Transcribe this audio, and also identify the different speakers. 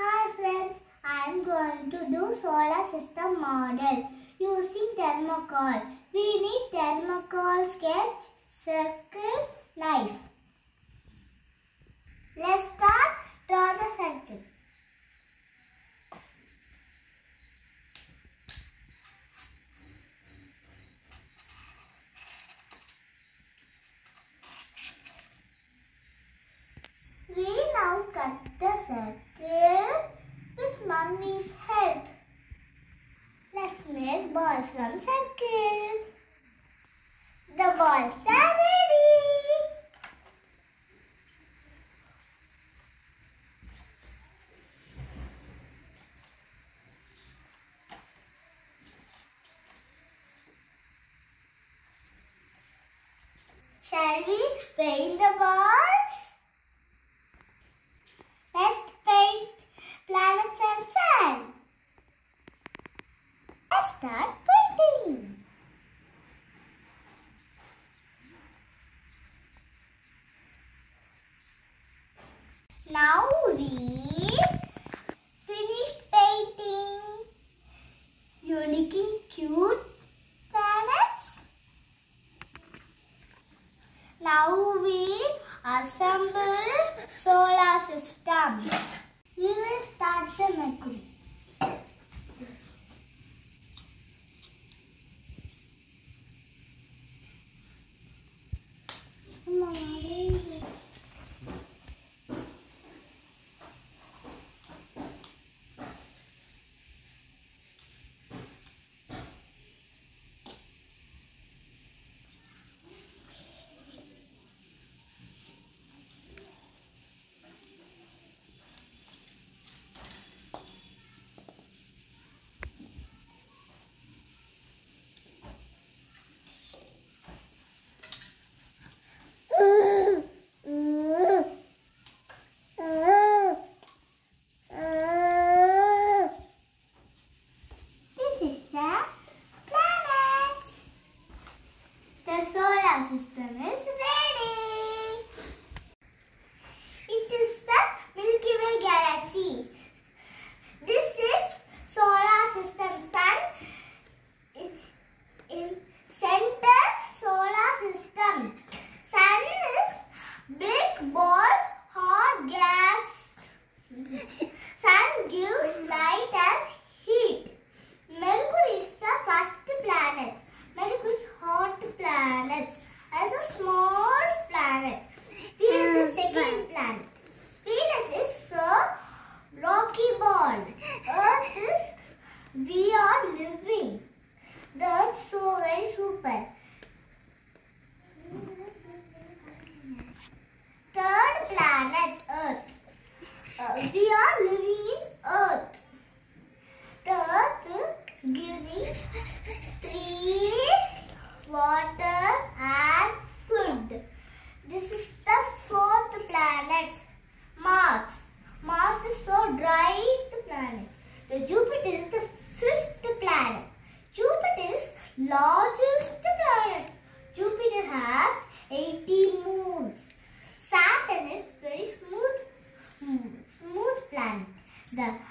Speaker 1: Hi friends, I am going to do solar system model using thermocol. We need thermocol sketch, circle, knife. Let's start. Draw the circle. We now cut the circle with mummy's help. Let's make balls from circle. The balls are ready. Shall we paint the balls? Let's paint planets and sun. Let's start painting. Now we finished painting. You're looking cute planets. Now we assemble solar system. We will start the Mercury. This is the planets. The solar system is ready. It is the Milky Way galaxy. This is solar system sun. In, in center solar system. Sun is big ball hot gas. Sun gives light and heat. Mercury is the first planet. Mercury is hot planet. As a small planet. Venus is second planet. Venus is so rocky ball. Earth is we are living. The earth so very super. Third planet Earth. Uh, we are living in Earth. The earth giving trees, water and food. This is the fourth planet, Mars. Mars is so dry planet. The Jupiter is the fifth planet. Jupiter is largest planet. Jupiter has 80 moons. Planet.